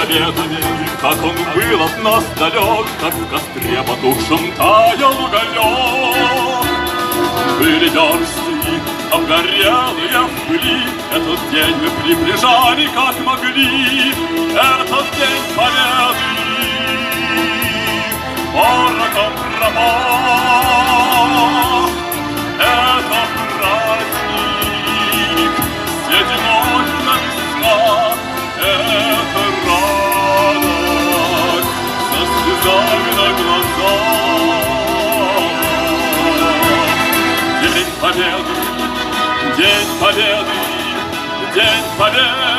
победы, Как он был от нас далек, Как в костре потухшем таял уголек. Были версты, обгорелые в пыли, Этот день мы приближали, как могли, Этот день победы. Порохом пропах, Победы, День Победы, День Победы.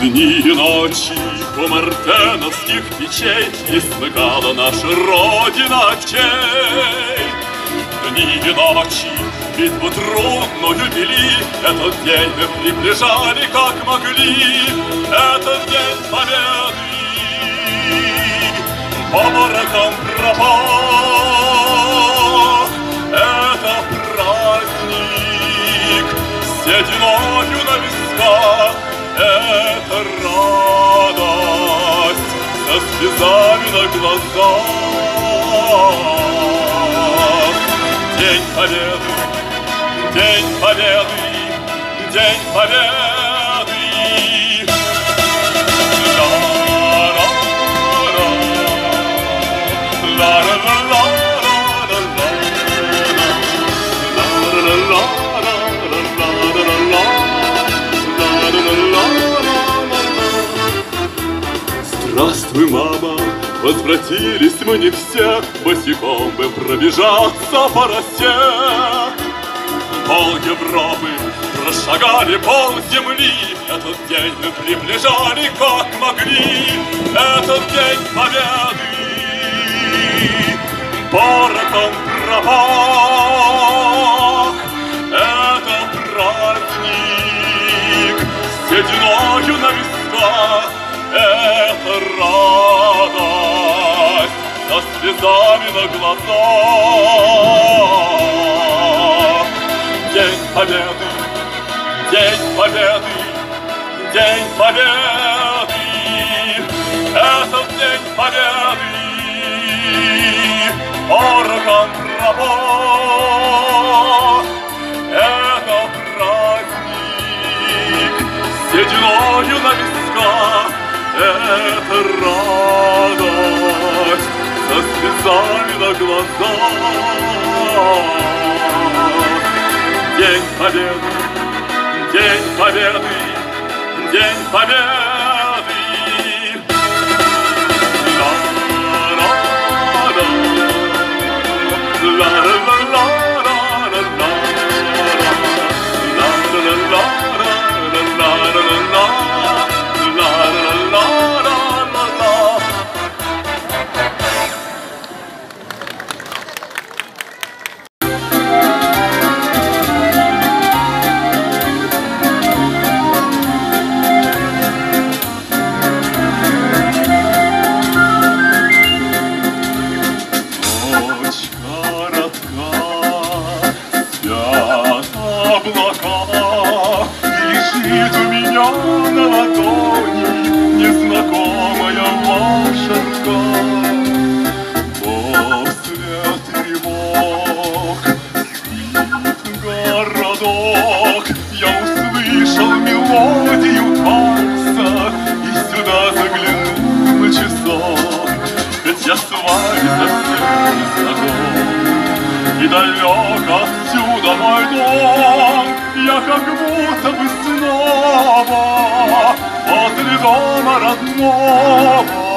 Дни и ночи у мартеновских печей Не смыкала наша Родина очей. Дни и ночи битву трудную вели, Этот день мы приближали, как могли, Этот день победы. Оборотом пропах, это праздник, сединою на висках, это радость со слезами на глазах. День Победы, День Победы, День Победы. Здравствуй, мама, возвратились мы не все, Босиком бы пробежаться по росе. Пол Европы прошагали пол земли, Этот день мы приближали, как могли, Этот день победы. Порохом пропах, радость со слезами на глазах. День Победы, День Победы, День Победы, этот День Победы. Порохом пропах, слезами на глазах. День Победы, День Победы, День Победы. Я услышал мелодию танца И сюда заглянул на часок. Ведь я с вами совсем не знаком И далек отсюда мой дом. Я как будто бы снова Возле дома родного.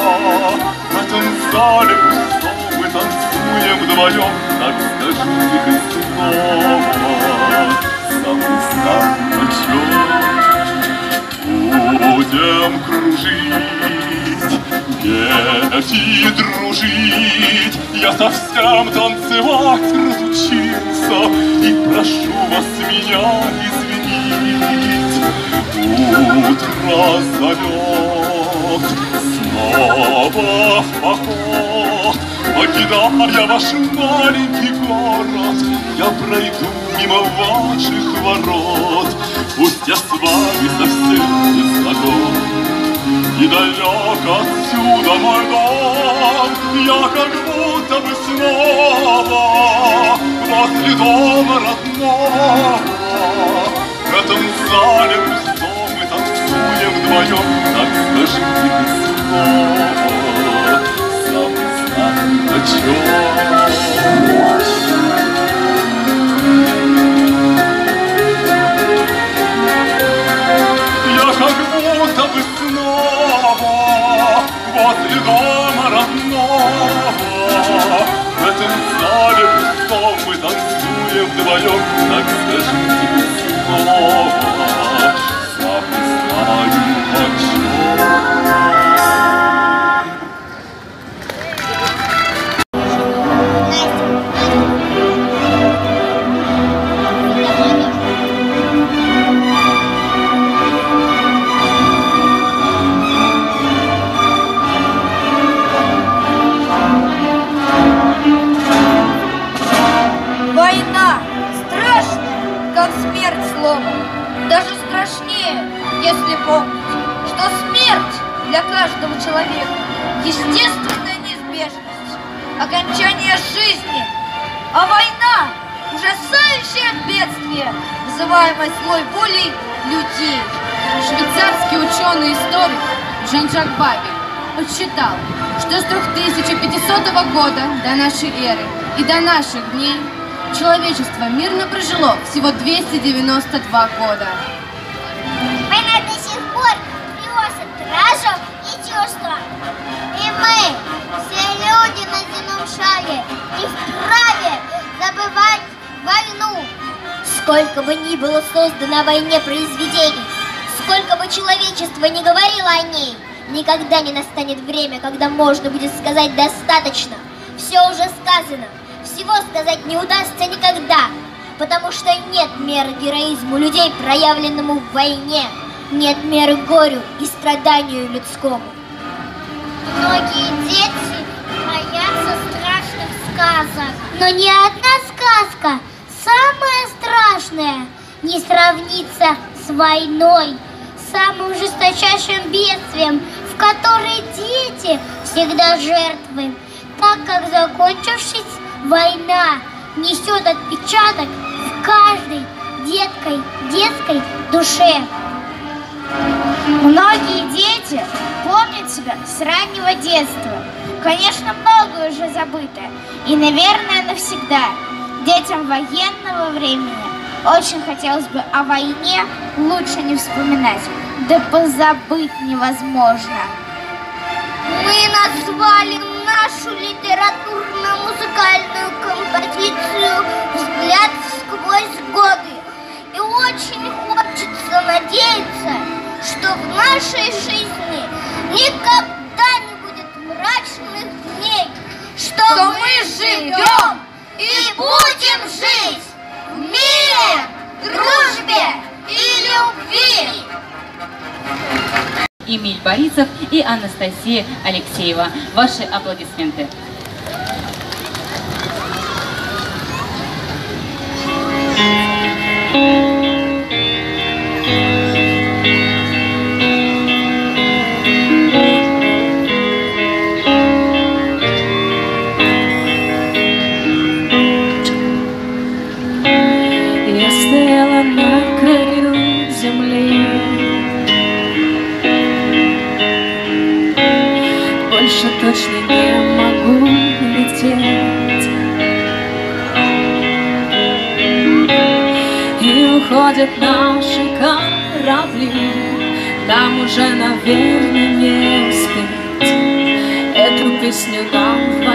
Этом зале пустом мы танцуем вдвоем Так скажите снова О чем Будем кружить, петь и дружить. Я совсем танцевать разучился И прошу вас меня извинить. Утро зовет снова в поход Покидая ваш маленький город Я пройду мимо ваших ворот Пусть я с вами совсем не знаком И далек отсюда мой дом Я как будто бы снова вдвоем Так скажите без окончание жизни, а война ужасающее бедствие, вызываемое злой волей людей. Швейцарский ученый-историк Жан-Жак Бабель подсчитал, что с 3500 года до нашей эры и до наших дней человечество мирно прожило всего 292 года. Война до сих пор приносит разум и чувства. Не вправе забывать войну. Сколько бы ни было создано о войне произведений, сколько бы человечество не говорило о ней, никогда не настанет время, когда можно будет сказать достаточно. Все уже сказано, всего сказать не удастся никогда, потому что нет меры героизму людей, проявленному в войне, нет меры горю и страданию людскому. Многие дети боятся сказок. Но ни одна сказка, самая страшная, не сравнится с войной, самым жесточайшим бедствием, в которой дети всегда жертвы, так как закончившись война несет отпечаток в каждой деткой, детской душе. Многие дети помнят себя с раннего детства. Конечно, многое уже забыто. И, наверное, навсегда. Детям военного времени очень хотелось бы о войне лучше не вспоминать. Да позабыть невозможно. Мы назвали нашу литературно-музыкальную композицию «Взгляд сквозь годы». И очень хочется надеяться, что в нашей жизни никогда мрачных дней, что, Что мы живем и будем жить в мире, дружбе и любви. Эмиль Борисов и Анастасия Алексеева. Ваши аплодисменты. Я точно не могу лететь. И уходят наши корабли Там уже, наверное, не успеть. Эту песню нам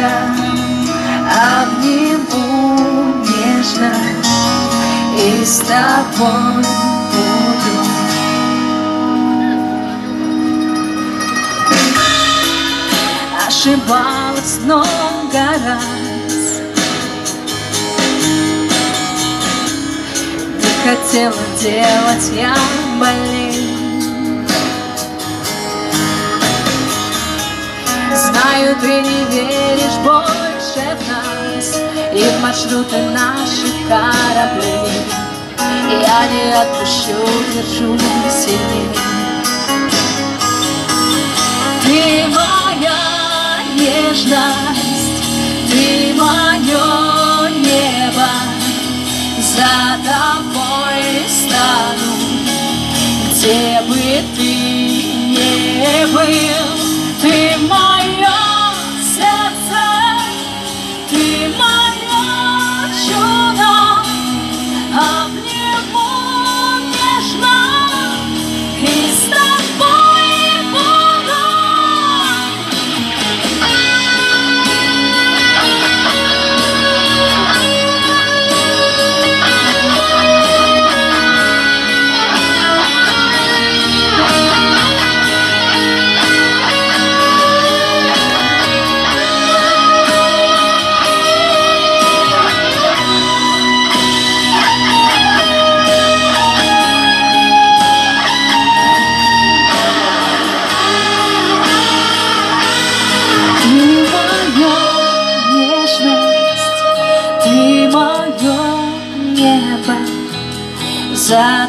тебя а обниму нежно И с тобой буду. Ошибалась много раз. Не хотела делать я болезнь Знаю, ты не веришь больше в нас И в маршруты наших кораблей. Я не отпущу, держу сильнее. Ты моя нежность,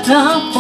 up.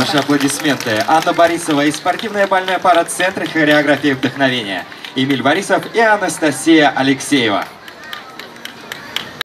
Ваши аплодисменты. Анна Борисова и спортивная бальная пара Центра хореографии вдохновения. Эмиль Борисов и Анастасия Алексеева.